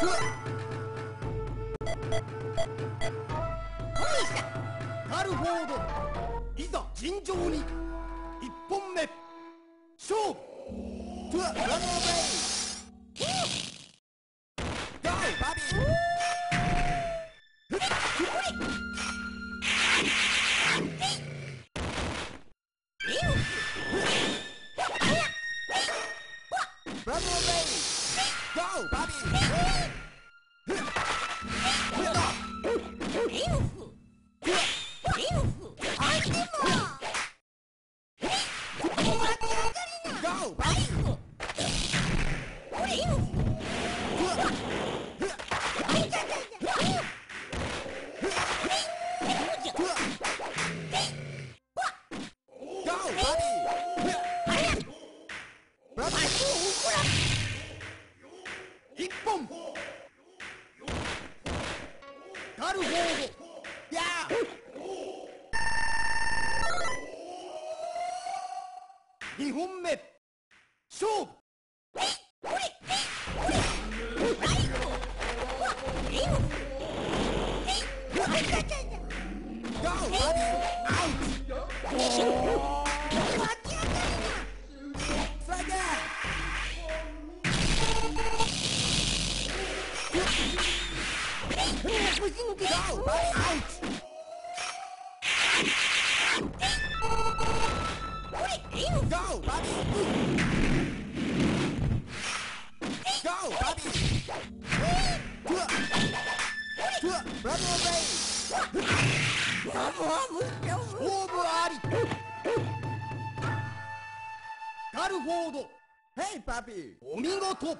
ガルフォードいざ尋常に一本目。勝負。トゥアラノーベイ Go, Bobby! 勝負ゴーバディアウトスライダー Go, buddy, out! Go, buddy! Go, buddy! Brother obey! オーブありガルフォード Hey, papi! お見事ト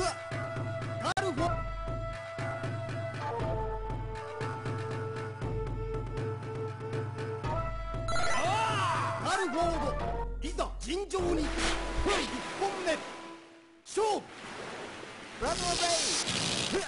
ゥアガルフォガルフォード尋常に1本目。勝負。ブラドーベイ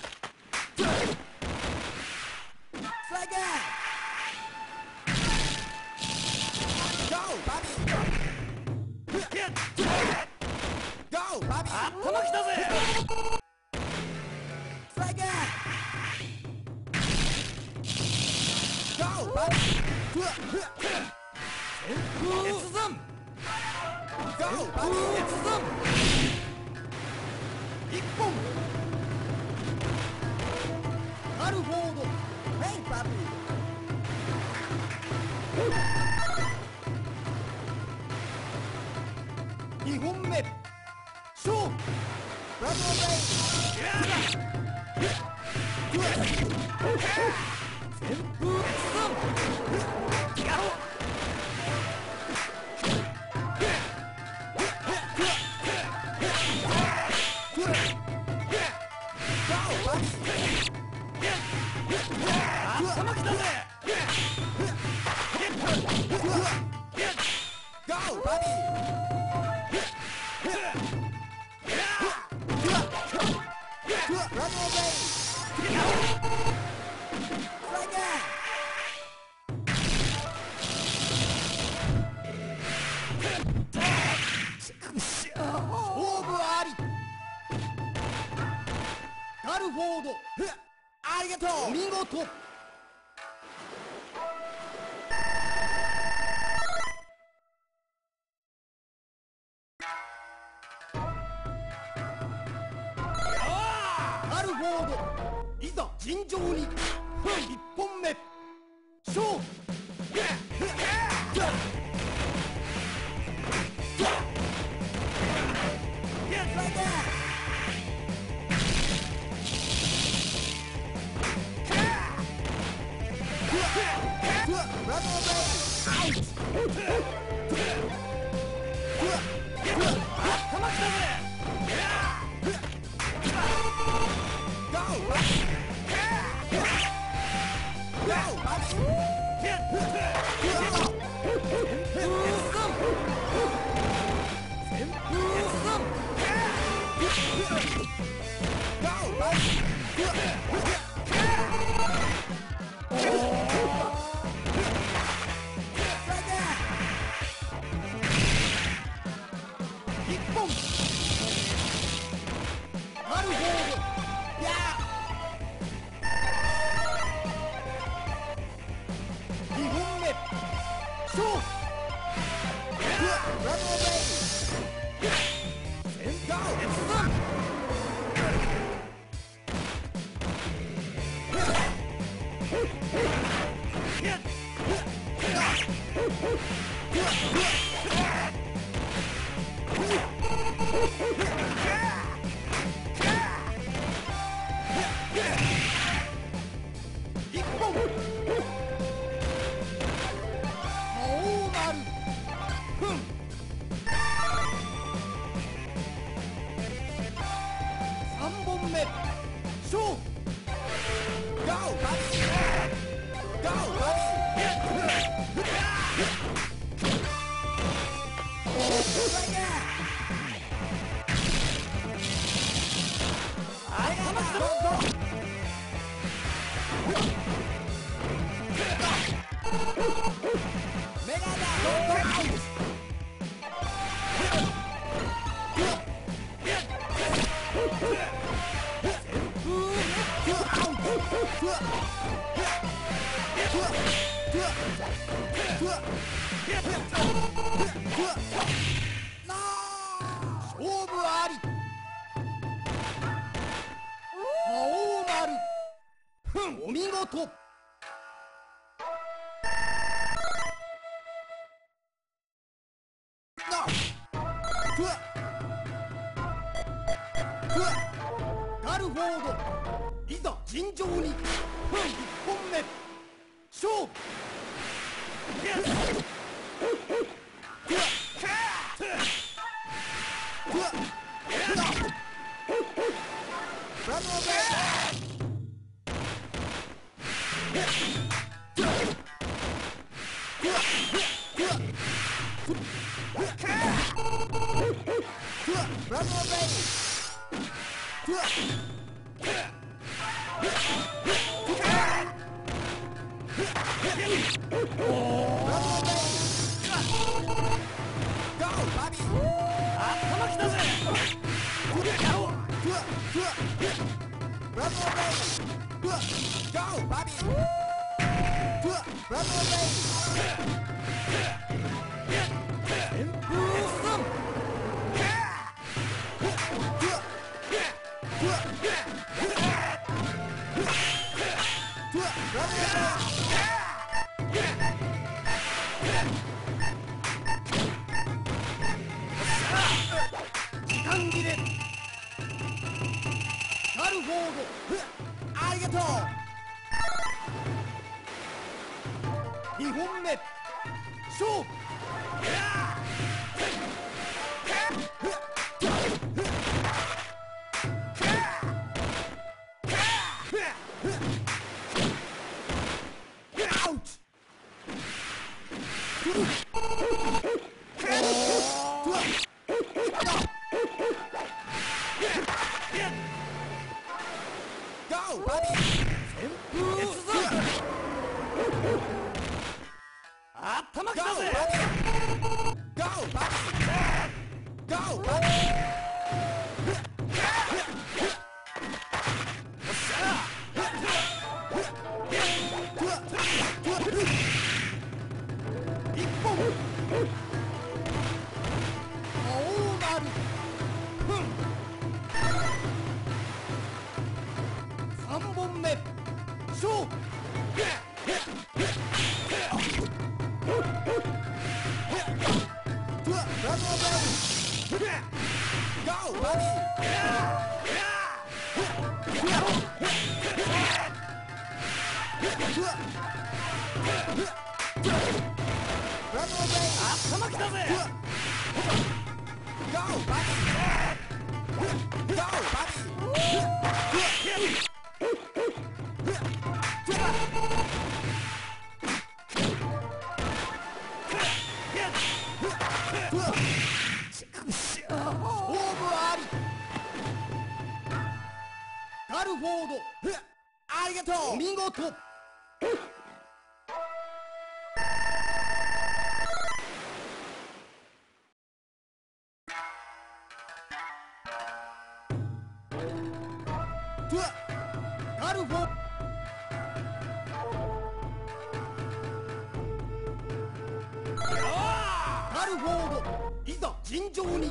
Go, Run away! Flag オーブありガルフォードありがとうお見事ガルフォードいざ尋常に一本目勝負! Run away! Yeah. お見事。ガルフォードいざ尋常に。1本目。勝負。Run already! Go, Bobby! Run away! ご応募ありがとう2本目勝負。Go, buddy! Go, buddy! モード。ありがとう。見事。ファ。ルフォード。いざ尋常に。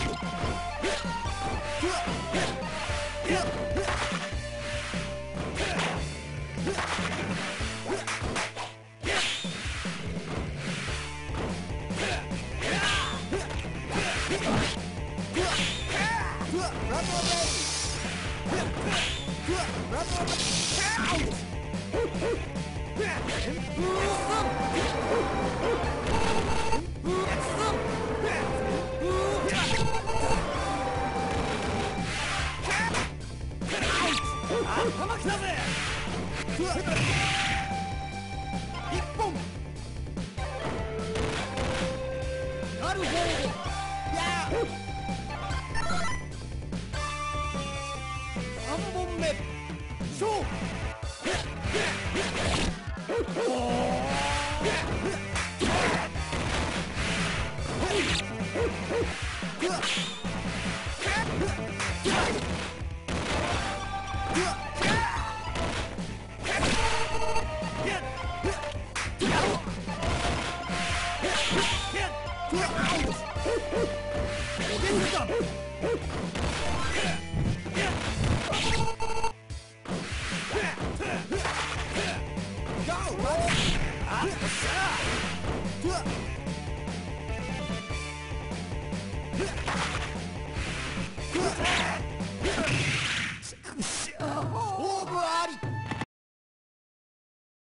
しょうお元